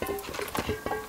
はい。